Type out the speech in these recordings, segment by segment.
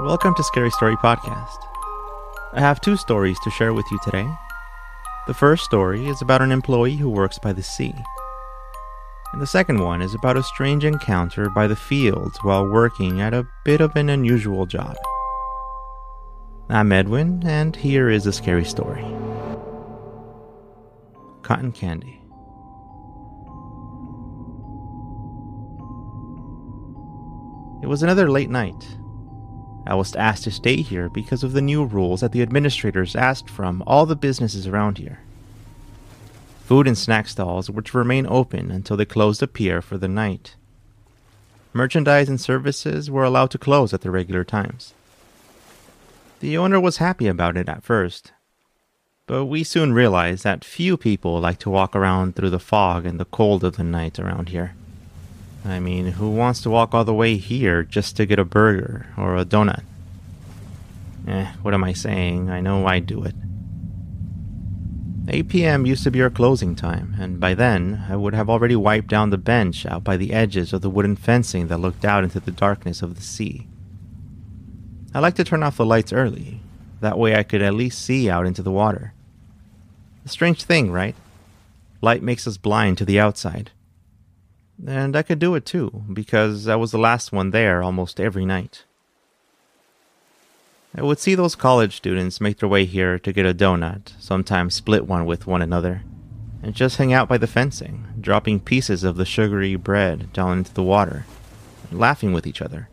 Welcome to Scary Story Podcast. I have two stories to share with you today. The first story is about an employee who works by the sea. And the second one is about a strange encounter by the fields while working at a bit of an unusual job. I'm Edwin, and here is a scary story Cotton Candy. It was another late night. I was asked to stay here because of the new rules that the administrators asked from all the businesses around here. Food and snack stalls were to remain open until they closed the pier for the night. Merchandise and services were allowed to close at the regular times. The owner was happy about it at first, but we soon realized that few people like to walk around through the fog and the cold of the night around here. I mean, who wants to walk all the way here just to get a burger or a donut? Eh, what am I saying? I know I do it. 8 p.m. used to be our closing time, and by then I would have already wiped down the bench out by the edges of the wooden fencing that looked out into the darkness of the sea. I like to turn off the lights early, that way I could at least see out into the water. A strange thing, right? Light makes us blind to the outside. And I could do it too, because I was the last one there almost every night. I would see those college students make their way here to get a donut, sometimes split one with one another, and just hang out by the fencing, dropping pieces of the sugary bread down into the water, laughing with each other.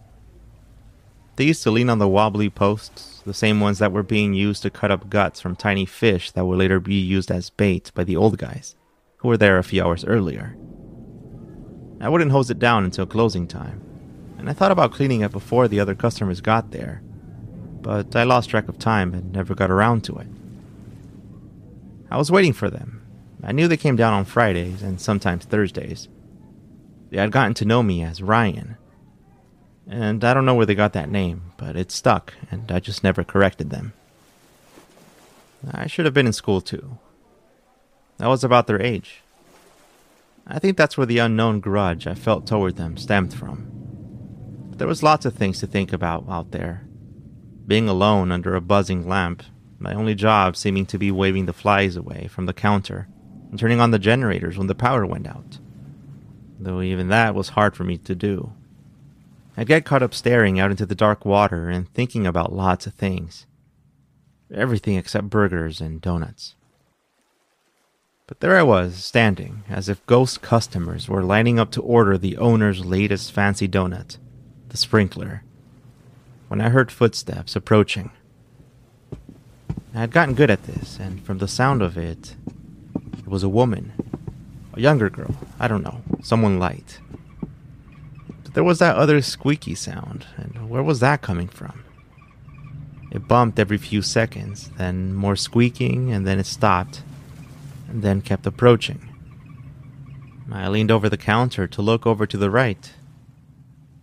They used to lean on the wobbly posts, the same ones that were being used to cut up guts from tiny fish that would later be used as bait by the old guys, who were there a few hours earlier. I wouldn't hose it down until closing time, and I thought about cleaning it before the other customers got there, but I lost track of time and never got around to it. I was waiting for them. I knew they came down on Fridays and sometimes Thursdays. They had gotten to know me as Ryan. And I don't know where they got that name, but it stuck, and I just never corrected them. I should have been in school too. I was about their age. I think that's where the unknown grudge I felt toward them stemmed from. But there was lots of things to think about out there. Being alone under a buzzing lamp, my only job seeming to be waving the flies away from the counter and turning on the generators when the power went out. Though even that was hard for me to do. I'd get caught up staring out into the dark water and thinking about lots of things. Everything except burgers and donuts. But there I was, standing, as if ghost customers were lining up to order the owner's latest fancy donut, the sprinkler, when I heard footsteps approaching. I had gotten good at this, and from the sound of it, it was a woman. A younger girl, I don't know, someone light. But there was that other squeaky sound, and where was that coming from? It bumped every few seconds, then more squeaking, and then it stopped then kept approaching. I leaned over the counter to look over to the right,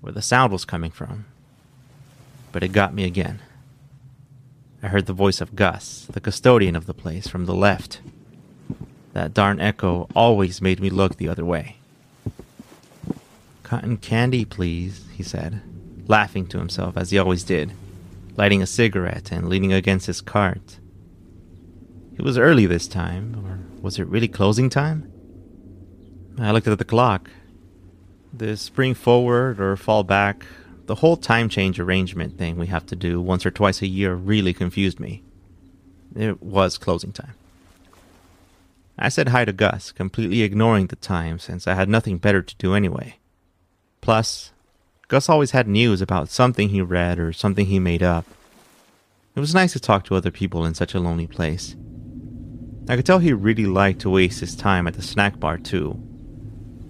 where the sound was coming from. But it got me again. I heard the voice of Gus, the custodian of the place, from the left. That darn echo always made me look the other way. Cotton candy, please, he said, laughing to himself as he always did, lighting a cigarette and leaning against his cart. It was early this time, or was it really closing time? I looked at the clock. The spring forward or fall back, the whole time change arrangement thing we have to do once or twice a year really confused me. It was closing time. I said hi to Gus, completely ignoring the time since I had nothing better to do anyway. Plus, Gus always had news about something he read or something he made up. It was nice to talk to other people in such a lonely place. I could tell he really liked to waste his time at the snack bar, too.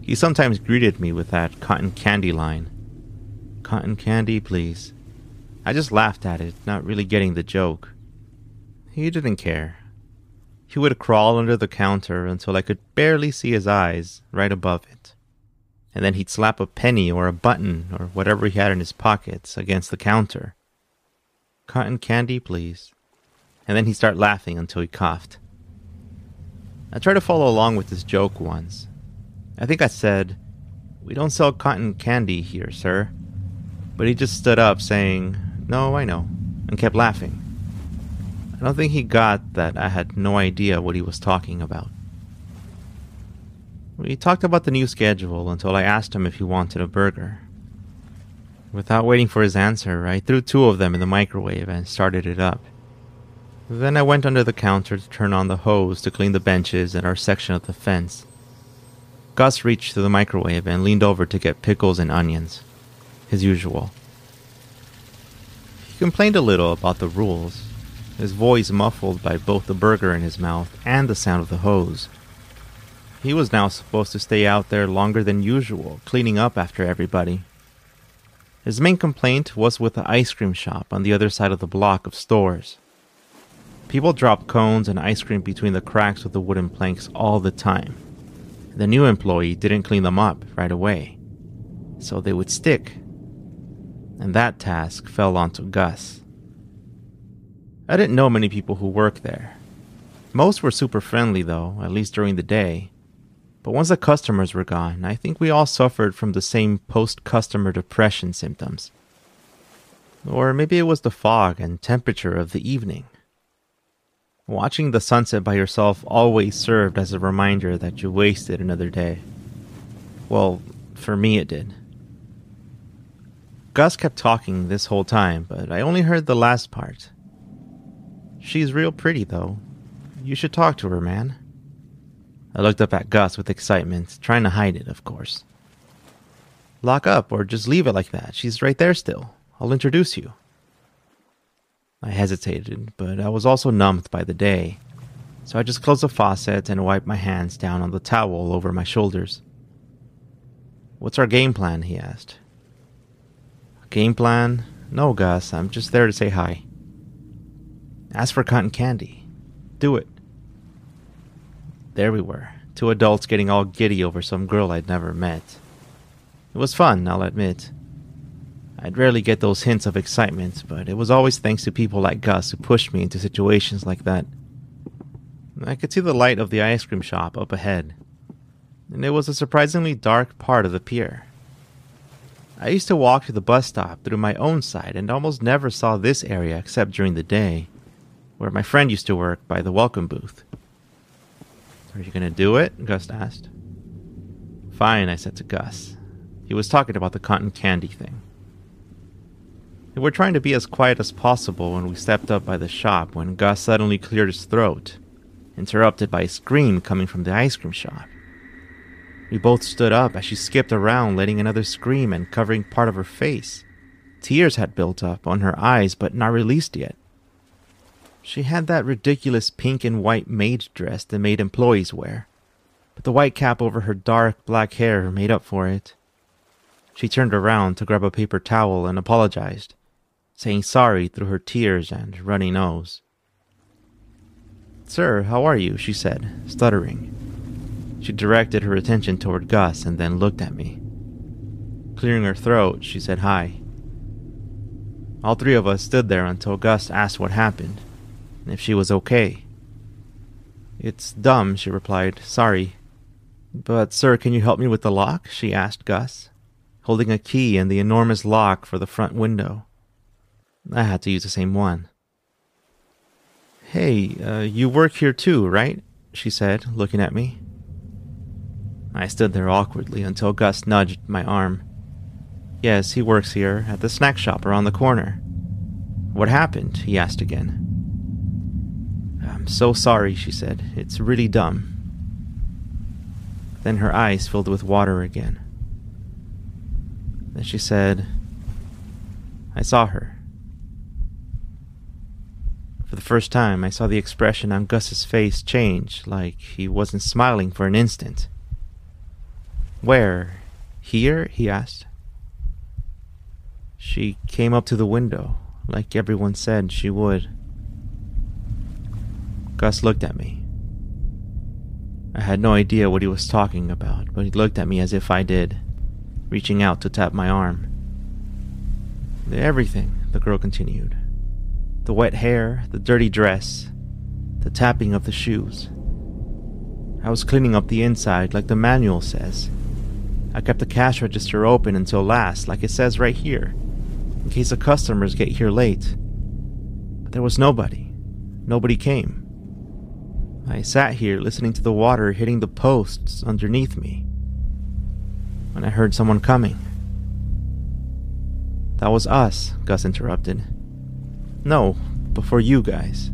He sometimes greeted me with that cotton candy line. Cotton candy, please. I just laughed at it, not really getting the joke. He didn't care. He would crawl under the counter until I could barely see his eyes right above it. And then he'd slap a penny or a button or whatever he had in his pockets against the counter. Cotton candy, please. And then he'd start laughing until he coughed. I tried to follow along with this joke once. I think I said, We don't sell cotton candy here, sir. But he just stood up, saying, No, I know, and kept laughing. I don't think he got that I had no idea what he was talking about. We talked about the new schedule until I asked him if he wanted a burger. Without waiting for his answer, I threw two of them in the microwave and started it up. Then I went under the counter to turn on the hose to clean the benches in our section of the fence. Gus reached to the microwave and leaned over to get pickles and onions, his usual. He complained a little about the rules, his voice muffled by both the burger in his mouth and the sound of the hose. He was now supposed to stay out there longer than usual, cleaning up after everybody. His main complaint was with the ice cream shop on the other side of the block of stores. People dropped cones and ice cream between the cracks of the wooden planks all the time. The new employee didn't clean them up right away, so they would stick. And that task fell onto Gus. I didn't know many people who worked there. Most were super friendly, though, at least during the day. But once the customers were gone, I think we all suffered from the same post customer depression symptoms. Or maybe it was the fog and temperature of the evening. Watching the sunset by yourself always served as a reminder that you wasted another day. Well, for me it did. Gus kept talking this whole time, but I only heard the last part. She's real pretty, though. You should talk to her, man. I looked up at Gus with excitement, trying to hide it, of course. Lock up, or just leave it like that. She's right there still. I'll introduce you. I hesitated, but I was also numbed by the day, so I just closed the faucet and wiped my hands down on the towel over my shoulders. What's our game plan? he asked. Game plan? No, Gus, I'm just there to say hi. Ask for cotton candy. Do it. There we were, two adults getting all giddy over some girl I'd never met. It was fun, I'll admit. I'd rarely get those hints of excitement, but it was always thanks to people like Gus who pushed me into situations like that. I could see the light of the ice cream shop up ahead, and it was a surprisingly dark part of the pier. I used to walk to the bus stop through my own side and almost never saw this area except during the day, where my friend used to work by the welcome booth. Are you going to do it? Gus asked. Fine, I said to Gus. He was talking about the cotton candy thing. We were trying to be as quiet as possible when we stepped up by the shop when Gus suddenly cleared his throat, interrupted by a scream coming from the ice cream shop. We both stood up as she skipped around, letting another scream and covering part of her face. Tears had built up on her eyes, but not released yet. She had that ridiculous pink and white maid dress the maid employees wear, but the white cap over her dark black hair made up for it. She turned around to grab a paper towel and apologized, saying sorry through her tears and runny nose. Sir, how are you? she said, stuttering. She directed her attention toward Gus and then looked at me. Clearing her throat, she said hi. All three of us stood there until Gus asked what happened and if she was okay. It's dumb, she replied. Sorry. But, sir, can you help me with the lock? she asked Gus, holding a key in the enormous lock for the front window. I had to use the same one. Hey, uh, you work here too, right? she said, looking at me. I stood there awkwardly until Gus nudged my arm. Yes, he works here, at the snack shop around the corner. What happened? he asked again. I'm so sorry, she said. It's really dumb. Then her eyes filled with water again. Then she said, I saw her. For the first time, I saw the expression on Gus's face change, like he wasn't smiling for an instant. Where? Here? he asked. She came up to the window, like everyone said she would. Gus looked at me. I had no idea what he was talking about, but he looked at me as if I did, reaching out to tap my arm. Everything, the girl continued. The wet hair, the dirty dress, the tapping of the shoes. I was cleaning up the inside like the manual says. I kept the cash register open until last, like it says right here. in case the customers get here late. But there was nobody. Nobody came. I sat here listening to the water hitting the posts underneath me when I heard someone coming. That was us, Gus interrupted. No, but for you guys.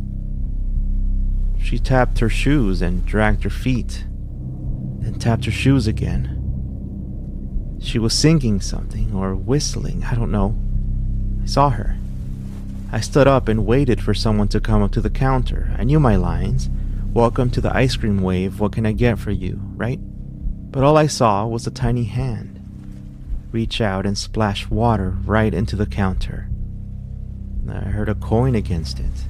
She tapped her shoes and dragged her feet, then tapped her shoes again. She was singing something or whistling, I don't know. I saw her. I stood up and waited for someone to come up to the counter. I knew my lines. Welcome to the ice cream wave, what can I get for you, right? But all I saw was a tiny hand reach out and splash water right into the counter. I heard a coin against it,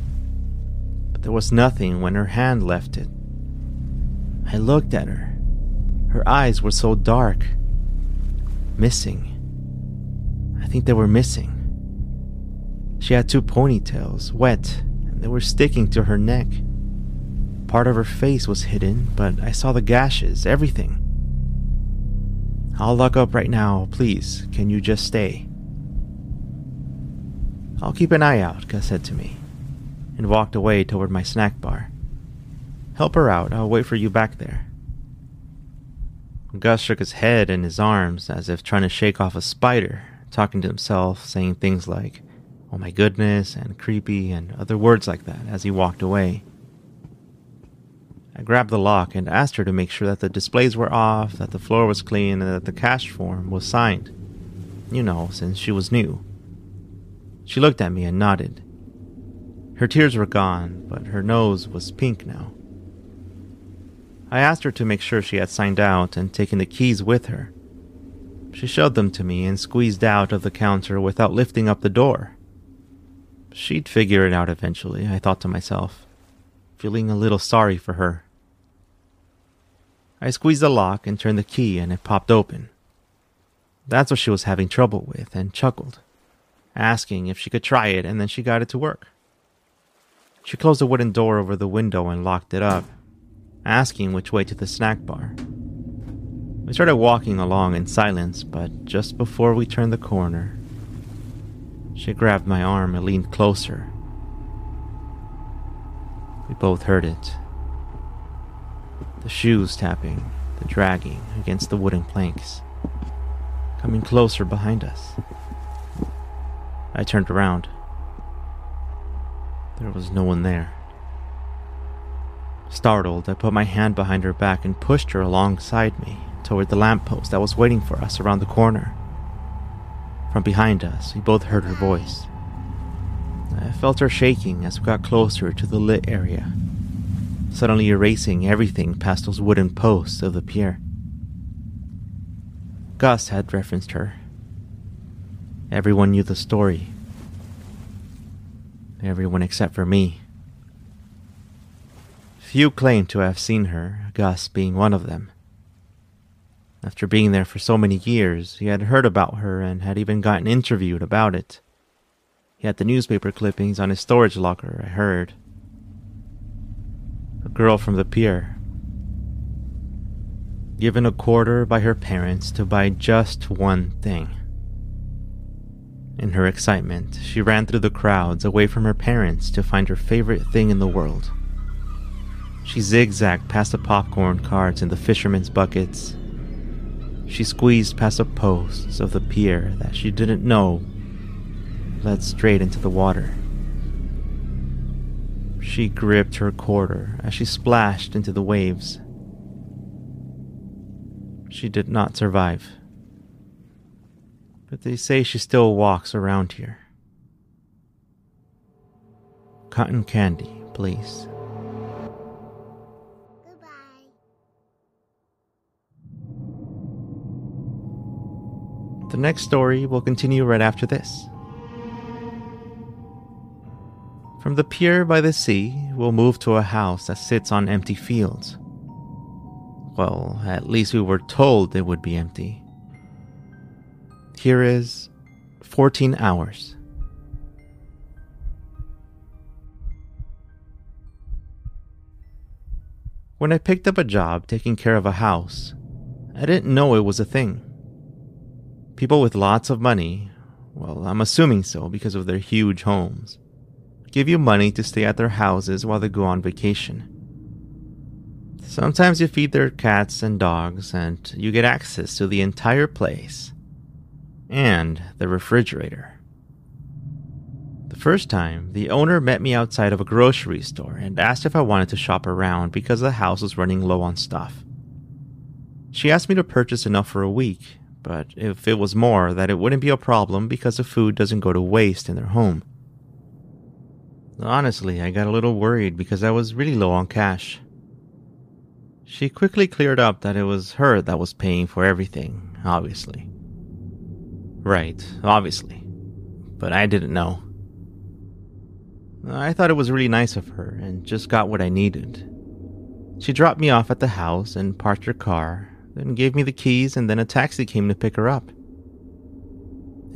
but there was nothing when her hand left it. I looked at her. Her eyes were so dark. Missing. I think they were missing. She had two ponytails, wet, and they were sticking to her neck. Part of her face was hidden, but I saw the gashes, everything. I'll lock up right now, please. Can you just stay? I'll keep an eye out, Gus said to me, and walked away toward my snack bar. Help her out, I'll wait for you back there. Gus shook his head and his arms as if trying to shake off a spider, talking to himself, saying things like, oh my goodness, and creepy, and other words like that as he walked away. I grabbed the lock and asked her to make sure that the displays were off, that the floor was clean, and that the cash form was signed. You know, since she was new. She looked at me and nodded. Her tears were gone, but her nose was pink now. I asked her to make sure she had signed out and taken the keys with her. She showed them to me and squeezed out of the counter without lifting up the door. She'd figure it out eventually, I thought to myself, feeling a little sorry for her. I squeezed the lock and turned the key, and it popped open. That's what she was having trouble with, and chuckled, asking if she could try it, and then she got it to work. She closed the wooden door over the window and locked it up, asking which way to the snack bar. We started walking along in silence, but just before we turned the corner, she grabbed my arm and leaned closer. We both heard it the shoes tapping, the dragging against the wooden planks, coming closer behind us. I turned around. There was no one there. Startled, I put my hand behind her back and pushed her alongside me toward the lamppost that was waiting for us around the corner. From behind us, we both heard her voice. I felt her shaking as we got closer to the lit area suddenly erasing everything past those wooden posts of the pier. Gus had referenced her. Everyone knew the story. Everyone except for me. Few claimed to have seen her, Gus being one of them. After being there for so many years, he had heard about her and had even gotten interviewed about it. He had the newspaper clippings on his storage locker, I heard a girl from the pier. Given a quarter by her parents to buy just one thing. In her excitement, she ran through the crowds away from her parents to find her favorite thing in the world. She zigzagged past the popcorn carts and the fishermen's buckets. She squeezed past the posts of the pier that she didn't know led straight into the water. She gripped her quarter as she splashed into the waves. She did not survive. But they say she still walks around here. Cotton candy, please. Goodbye. The next story will continue right after this. From the pier by the sea, we'll move to a house that sits on empty fields. Well, at least we were told it would be empty. Here is 14 hours. When I picked up a job taking care of a house, I didn't know it was a thing. People with lots of money, well, I'm assuming so because of their huge homes, give you money to stay at their houses while they go on vacation. Sometimes you feed their cats and dogs, and you get access to the entire place and the refrigerator. The first time, the owner met me outside of a grocery store and asked if I wanted to shop around because the house was running low on stuff. She asked me to purchase enough for a week, but if it was more, that it wouldn't be a problem because the food doesn't go to waste in their home. Honestly, I got a little worried because I was really low on cash. She quickly cleared up that it was her that was paying for everything, obviously. Right, obviously. But I didn't know. I thought it was really nice of her and just got what I needed. She dropped me off at the house and parked her car, then gave me the keys, and then a taxi came to pick her up.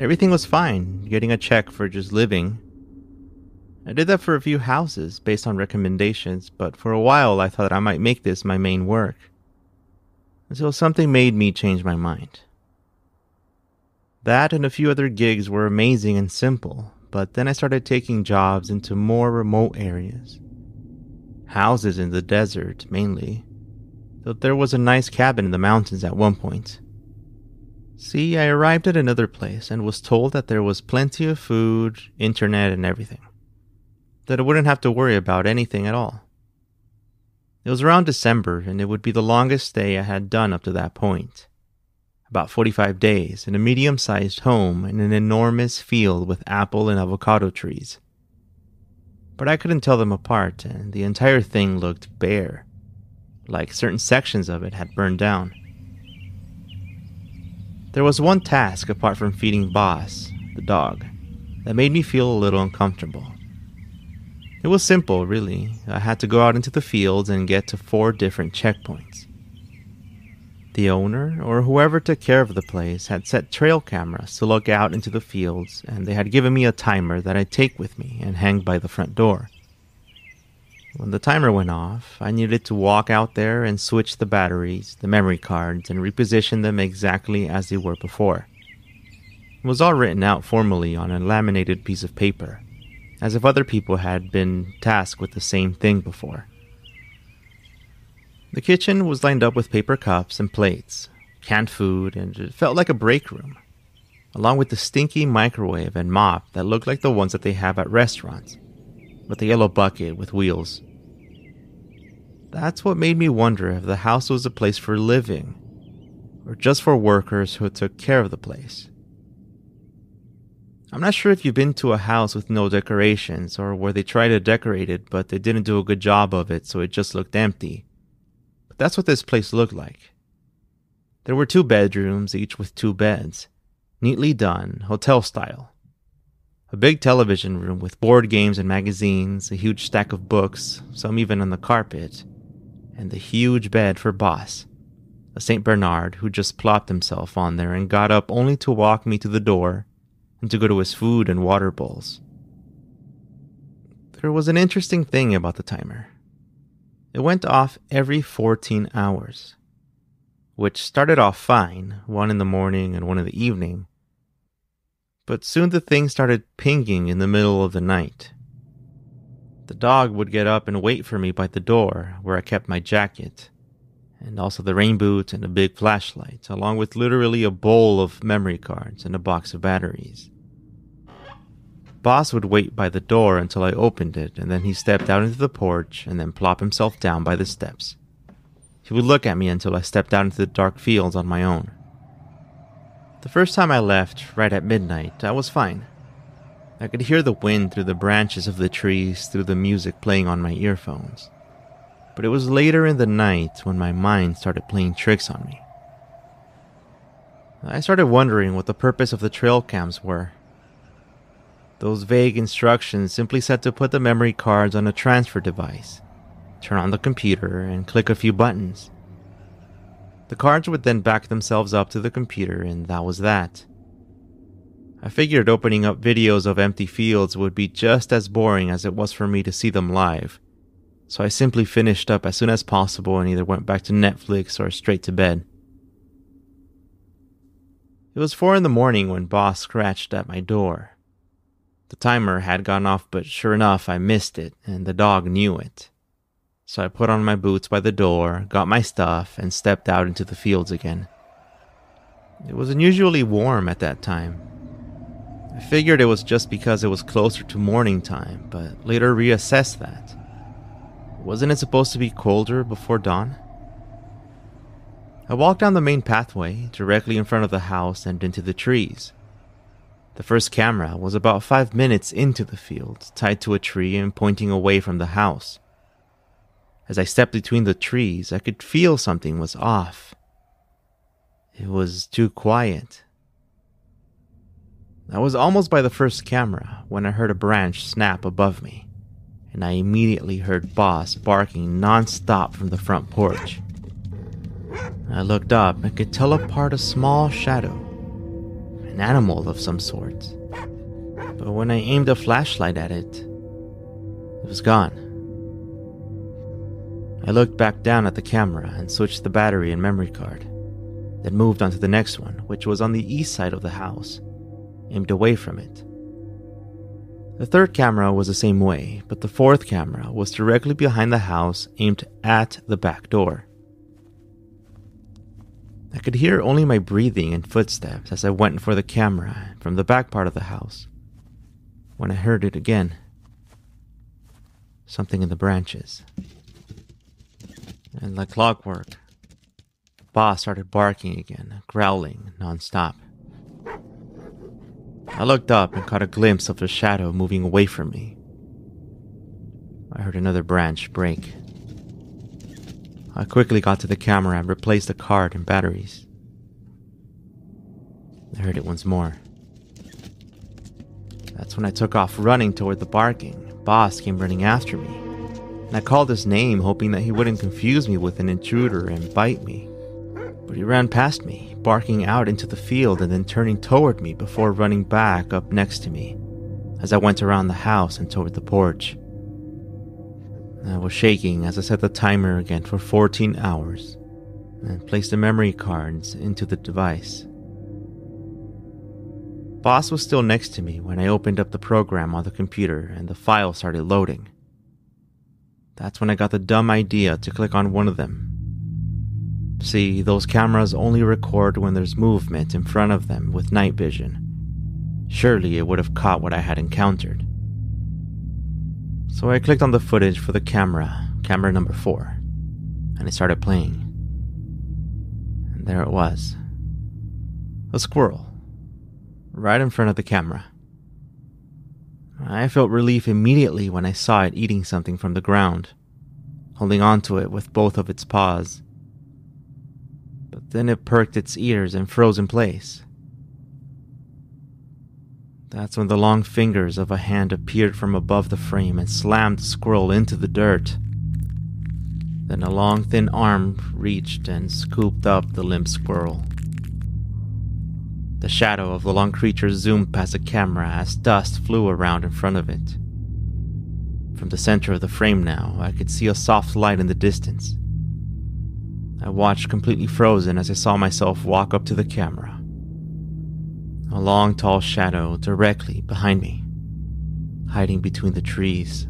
Everything was fine, getting a check for just living. I did that for a few houses based on recommendations, but for a while I thought I might make this my main work. Until something made me change my mind. That and a few other gigs were amazing and simple, but then I started taking jobs into more remote areas. Houses in the desert, mainly, though there was a nice cabin in the mountains at one point. See, I arrived at another place and was told that there was plenty of food, internet, and everything. That I wouldn't have to worry about anything at all. It was around December, and it would be the longest stay I had done up to that point about 45 days, in a medium sized home in an enormous field with apple and avocado trees. But I couldn't tell them apart, and the entire thing looked bare, like certain sections of it had burned down. There was one task apart from feeding Boss, the dog, that made me feel a little uncomfortable. It was simple, really. I had to go out into the fields and get to four different checkpoints. The owner, or whoever took care of the place, had set trail cameras to look out into the fields, and they had given me a timer that I'd take with me and hang by the front door. When the timer went off, I needed to walk out there and switch the batteries, the memory cards, and reposition them exactly as they were before. It was all written out formally on a laminated piece of paper, as if other people had been tasked with the same thing before. The kitchen was lined up with paper cups and plates, canned food, and it felt like a break room, along with the stinky microwave and mop that looked like the ones that they have at restaurants, with the yellow bucket with wheels. That's what made me wonder if the house was a place for living, or just for workers who took care of the place. I'm not sure if you've been to a house with no decorations, or where they tried to decorate it but they didn't do a good job of it so it just looked empty that's what this place looked like. There were two bedrooms, each with two beds, neatly done, hotel style. A big television room with board games and magazines, a huge stack of books, some even on the carpet, and the huge bed for Boss, a St. Bernard who just plopped himself on there and got up only to walk me to the door and to go to his food and water bowls. There was an interesting thing about the timer. It went off every 14 hours, which started off fine, one in the morning and one in the evening. But soon the thing started pinging in the middle of the night. The dog would get up and wait for me by the door where I kept my jacket, and also the rain boots and a big flashlight, along with literally a bowl of memory cards and a box of batteries. Boss would wait by the door until I opened it, and then he stepped out into the porch and then plop himself down by the steps. He would look at me until I stepped out into the dark fields on my own. The first time I left, right at midnight, I was fine. I could hear the wind through the branches of the trees through the music playing on my earphones. But it was later in the night when my mind started playing tricks on me. I started wondering what the purpose of the trail cams were those vague instructions simply said to put the memory cards on a transfer device, turn on the computer, and click a few buttons. The cards would then back themselves up to the computer, and that was that. I figured opening up videos of empty fields would be just as boring as it was for me to see them live, so I simply finished up as soon as possible and either went back to Netflix or straight to bed. It was four in the morning when Boss scratched at my door. The timer had gone off, but sure enough, I missed it, and the dog knew it. So I put on my boots by the door, got my stuff, and stepped out into the fields again. It was unusually warm at that time. I figured it was just because it was closer to morning time, but later reassessed that. Wasn't it supposed to be colder before dawn? I walked down the main pathway, directly in front of the house and into the trees. The first camera was about five minutes into the field, tied to a tree and pointing away from the house. As I stepped between the trees, I could feel something was off. It was too quiet. I was almost by the first camera when I heard a branch snap above me, and I immediately heard Boss barking non-stop from the front porch. I looked up and could tell apart a small shadow, an animal of some sort. But when I aimed a flashlight at it, it was gone. I looked back down at the camera and switched the battery and memory card then moved on to the next one, which was on the east side of the house, aimed away from it. The third camera was the same way, but the fourth camera was directly behind the house, aimed at the back door. I could hear only my breathing and footsteps as I went for the camera from the back part of the house. When I heard it again, something in the branches. And like clockwork, boss started barking again, growling nonstop. I looked up and caught a glimpse of a shadow moving away from me. I heard another branch break. I quickly got to the camera and replaced the card and batteries. I heard it once more. That's when I took off running toward the barking. Boss came running after me, and I called his name, hoping that he wouldn't confuse me with an intruder and bite me but he ran past me, barking out into the field and then turning toward me before running back up next to me as I went around the house and toward the porch. I was shaking as I set the timer again for 14 hours and placed the memory cards into the device. Boss was still next to me when I opened up the program on the computer and the file started loading. That's when I got the dumb idea to click on one of them See, those cameras only record when there's movement in front of them with night vision. Surely it would have caught what I had encountered. So I clicked on the footage for the camera, camera number 4, and it started playing. And there it was a squirrel, right in front of the camera. I felt relief immediately when I saw it eating something from the ground, holding onto it with both of its paws. But then it perked its ears and froze in place. That's when the long fingers of a hand appeared from above the frame and slammed the squirrel into the dirt. Then a long, thin arm reached and scooped up the limp squirrel. The shadow of the long creature zoomed past the camera as dust flew around in front of it. From the center of the frame now, I could see a soft light in the distance. I watched completely frozen as I saw myself walk up to the camera. A long, tall shadow directly behind me, hiding between the trees.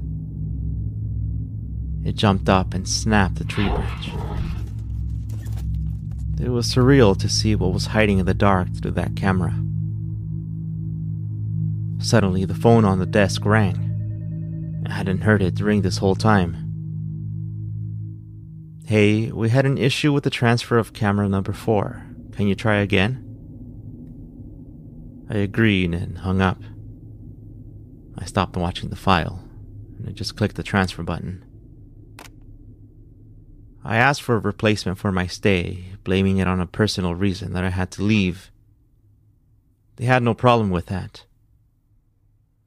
It jumped up and snapped the tree branch. It was surreal to see what was hiding in the dark through that camera. Suddenly, the phone on the desk rang. I hadn't heard it ring this whole time. Hey, we had an issue with the transfer of camera number 4. Can you try again? I agreed and hung up. I stopped watching the file and I just clicked the transfer button. I asked for a replacement for my stay, blaming it on a personal reason that I had to leave. They had no problem with that.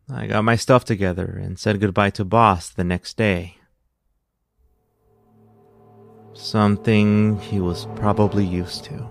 I got my stuff together and said goodbye to Boss the next day. Something he was probably used to.